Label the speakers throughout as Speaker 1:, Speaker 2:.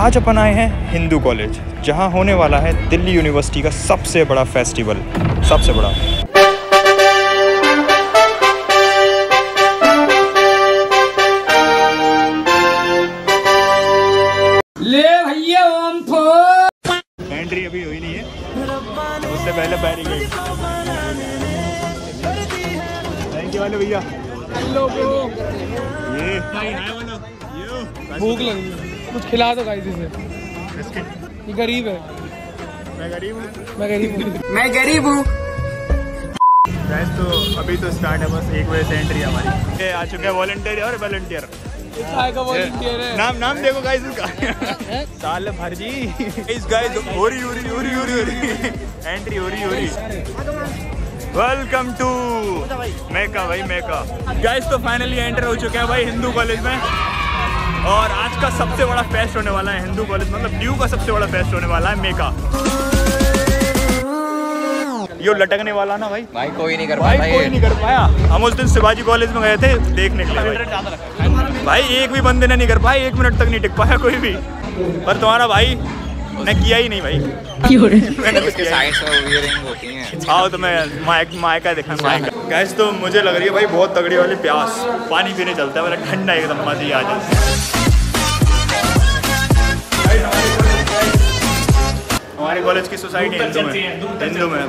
Speaker 1: आज अपन आए हैं हिंदू कॉलेज जहाँ होने वाला है दिल्ली यूनिवर्सिटी का सबसे बड़ा फेस्टिवल सबसे बड़ा।
Speaker 2: ले भैया ओम फो
Speaker 1: एंट्री अभी हुई नहीं है। उससे पहले बैरिकेड थैंक यू वाले भैया।
Speaker 2: हेलो ब्रो
Speaker 1: ये।
Speaker 2: भूख लगी। कुछ खिला दो गाइस इसे। ये गरीब है।
Speaker 1: मैं गरीब हूँ।
Speaker 2: मैं गरीब हूँ।
Speaker 3: मैं गरीब हूँ।
Speaker 1: गैस तो अभी तो स्टार्ट है बस एक बजे से एंट्री हमारी। ये आ चुके हैं वॉलंटियर और वॉलंटियर
Speaker 2: है।
Speaker 1: नाम नाम देखो गाइस उसका। साल भर जी। इस गाइस हो रही हो रही हो रही हो रही हो रही। एंट्री हो रही हो रही। वेलकम टू मेका भाई मेका गाइस तो फाइनली एंटर हो चुके हैं भाई हिंदू कॉलेज में। और आज का सबसे बड़ा फेस्ट होने वाला है हिंदू कॉलेज मतलब ड्यू का सबसे बड़ा फेस्ट होने वाला है मेका यो लटकने वाला ना भाई?
Speaker 3: भाई कोई नहीं कर
Speaker 1: भाई
Speaker 3: पाता
Speaker 1: कोई नहीं कर पाया। हम उस दिन शिवाजी कॉलेज में गए थे देखने के लिए भाई। भाई एक भी बंदे ने नहीं कर पाया एक मिनट तक नहीं टिक पाया कोई भी। पर तुम्हारा भाई ने किया ही नहीं भाई। मैंने तो
Speaker 3: उसके
Speaker 1: किया
Speaker 3: साइड से होती हैं।
Speaker 1: आओ तो मैं माइक मायका देखा मायका गैस तो मुझे लग रही है भाई बहुत तगड़ी वाली प्यास। पानी पीने चलता है मेरा ठंडा एकदम मज़े ही आ जाए हमारे कॉलेज की सोसाइटी हिंदू में। हिंदू में।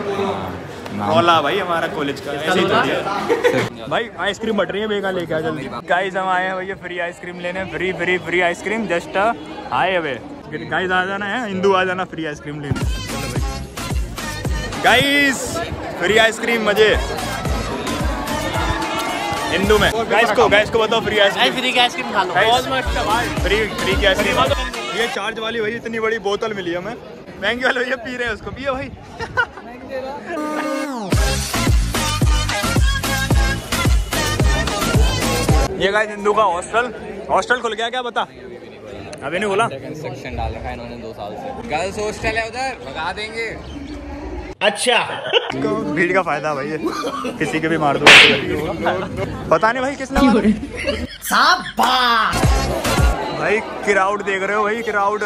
Speaker 1: मौला भाई हमारा कॉलेज का ऐसे ही। तो भाई आइसक्रीम बट रही है बेगा लेके आ जल्दी। गाइस हम आए हैं भैया फ्री आइसक्रीम लेने। Free free free ice cream just highway guys आ जाना है हिंदू आ जाना फ्री आइसक्रीम लेने। गाइस फ्री आइसक्रीम मज़े। हिंदू में। गाइस को गाइस को बताओ फ्री आइसक्रीम
Speaker 2: फ्री का आइसक्रीम खा लो।
Speaker 1: फ्री फ्री की आइसक्रीम ये चार्ज वाली भाई इतनी बड़ी बोतल मिली हमें। महँगी वाले भैया पी रहे हैं उसको। पियो भाई। ये गाइस हिंदू का हॉस्टल। हॉस्टल खुल गया क्या बता? अभी नहीं बोला।
Speaker 3: सेक्शन डाल रखा है इन्होंने दो साल से। गर्ल्स हॉस्टल है उधर भगा देंगे।
Speaker 1: भीड़ का फ़ायदा भाई किसी के भी मार दो पता नहीं भाई किसने भाई क्राउड देख रहे हो भाई क्राउड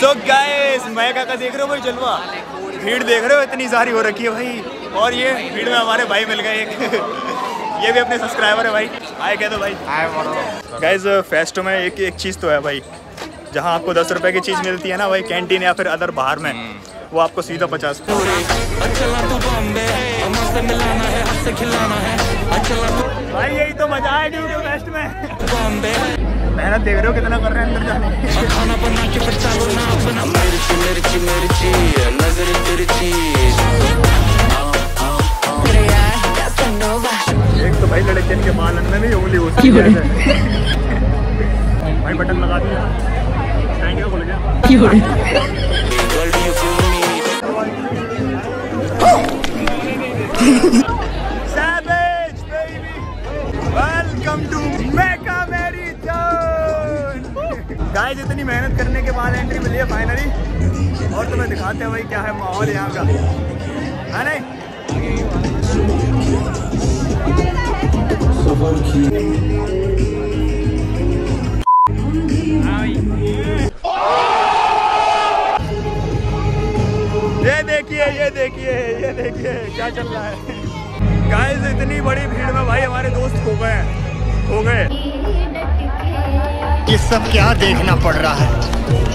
Speaker 1: सो गाइस मैं काका देख रहे हो भाई जलवा? भीड़ देख रहे हो इतनी सारी हो रखी है भाई। और ये भीड़ में हमारे भाई मिल गए एक। ये भी अपने सब्सक्राइबर है भाई। आए कह दो भाई। गाइस फेस्ट में एक एक चीज़ तो है भाई। जहाँ आपको दस रुपए की चीज़ मिलती है ना भाई कैंटीन या फिर अदर बाहर में वो आपको सीधा पचास। भाई यही तो मज़ा है फेस्ट में। मेहनत देख रहे हो कितना कर रहे हैं अंदर जाने एक तो भाई लड़कियन के बाल में भी उंगली है भाई बटन लगा दिया। स्टैंड का खुल गया। Savage baby. Welcome to Mecca guys इतनी मेहनत करने के बाद एंट्री मिली है फाइनली और तुम्हें दिखाते हैं भाई क्या है माहौल यहाँ का। है नहीं? ये देखिए ये देखिए ये देखिए क्या चल रहा है? गाइस इतनी बड़ी भीड़ में भाई हमारे दोस्त खो गए हो गए।
Speaker 4: ये सब क्या देखना पड़ रहा है?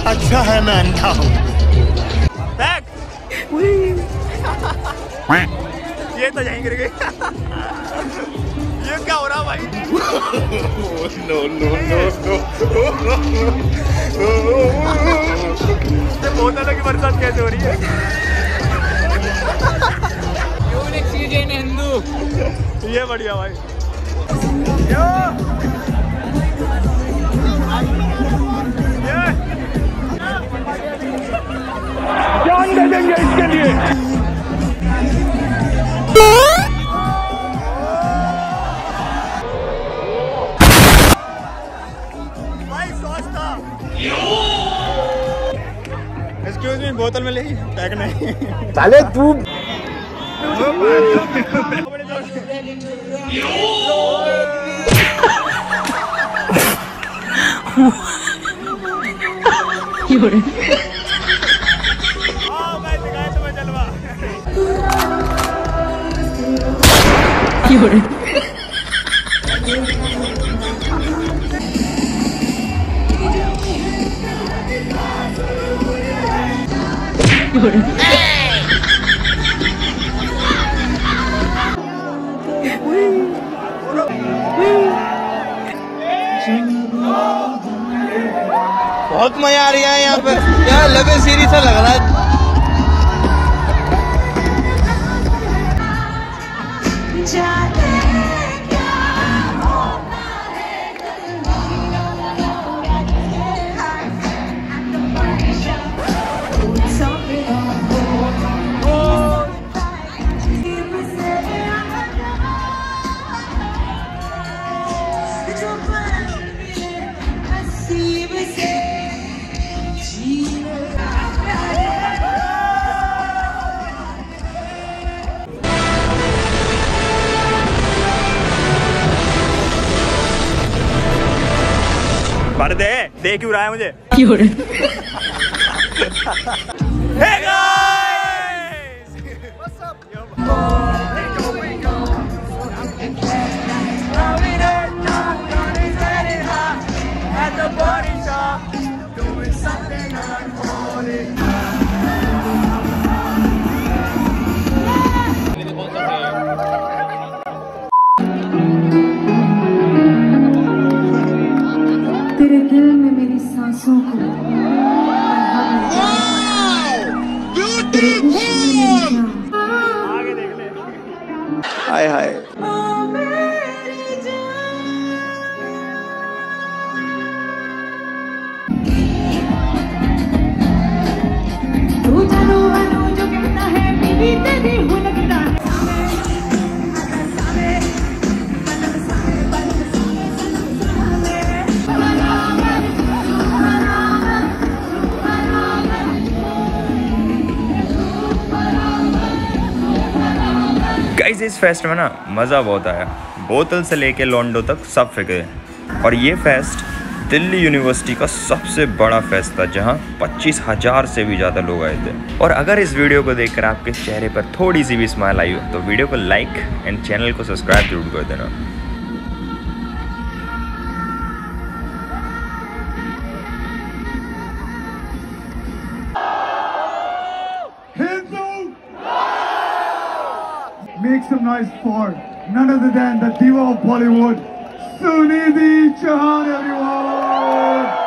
Speaker 4: अच्छा है मैं अंधा हूँ।
Speaker 1: ये तो यहीं गिर गई। ये क्या हो रहा भाई। नो नो नो नो बोतलों की बरसात कैसे हो रही है?
Speaker 2: हिंदू?
Speaker 1: ये बढ़िया भाई। भाई था। एक्सक्यूज मी बोतल में ले पैक नहीं।
Speaker 4: साले तू
Speaker 1: बड़े
Speaker 2: बहुत मज़ा आ रही है यहाँ पे। यार लगे सीरी सा लग रहा है।
Speaker 5: भर दे दे क्यों रहा है मुझे?
Speaker 2: हाय हाय
Speaker 5: गाइस इस फेस्ट में ना मज़ा बहुत आया। बोतल से लेके लॉन्डो तक सब फिके। और ये फेस्ट दिल्ली यूनिवर्सिटी का सबसे बड़ा फेस्ट था, जहाँ पच्चीस हज़ार से भी ज़्यादा लोग आए थे। और अगर इस वीडियो को देखकर आपके चेहरे पर थोड़ी सी भी स्माइल आई हो तो वीडियो को लाइक एंड चैनल को सब्सक्राइब ज़रूर कर देना।
Speaker 6: Noise for none other than the diva of Bollywood, Sunidhi Chauhan, everyone!